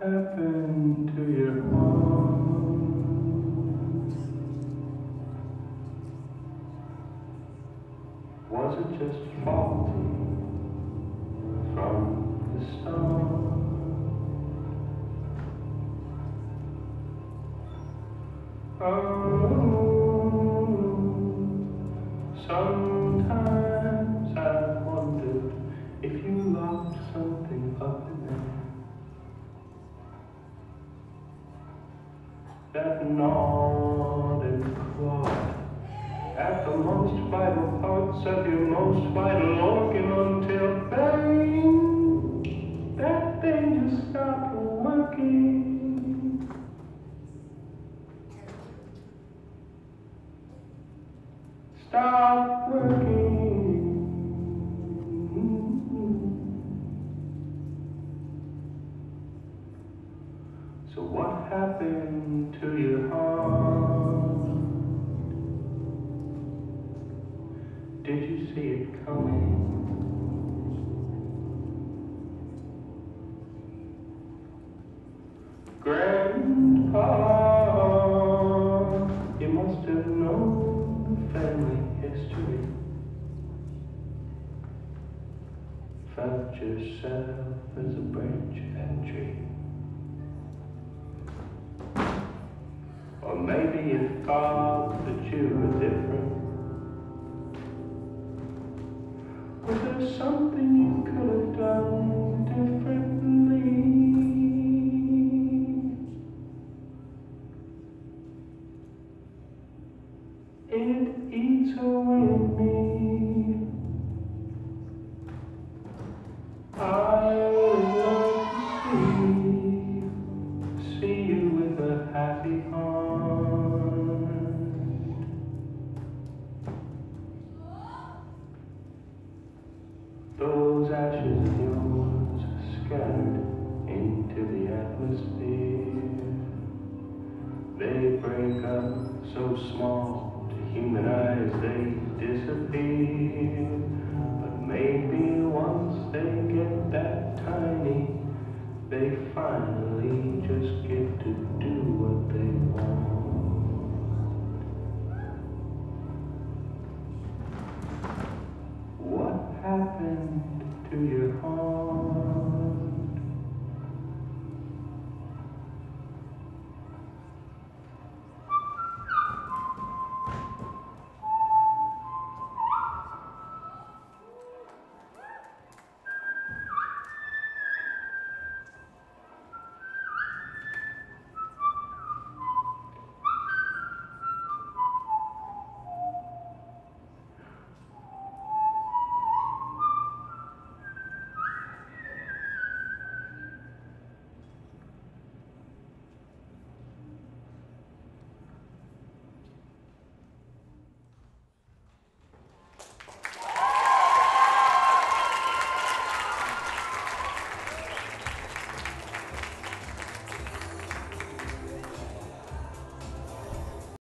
happened to your arms? Was it just faulty from the start? Oh, some. That and clawed at the most vital parts of your most vital organ until bang, that thing just stopped working. Stop working. So what happened to your heart? Did you see it coming? Grandpa, you must have known family history. Felt yourself as a branch that tree. Or maybe thought that you were different. Was there something you could have done differently? It eats away at me. I would love to see, see you with a happy heart. ashes of yours scattered into the atmosphere. They break up so small to human eyes they disappear. But maybe once they get that tiny, they finally just get to do what they want. What happened? to your heart.